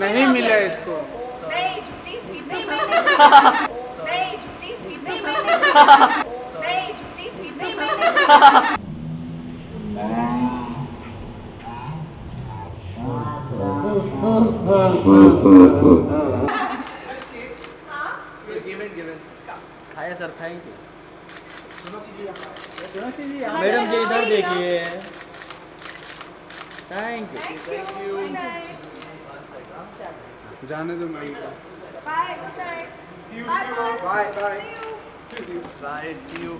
नहीं मिला इसको। नहीं छुट्टी नहीं नहीं छुट्टी नहीं छुट्टी नहीं खाया sir thank you madam ji इधर देखिए। थैंक यू थैंक यू जाने दो मैं bye good night bye bye bye see you bye see you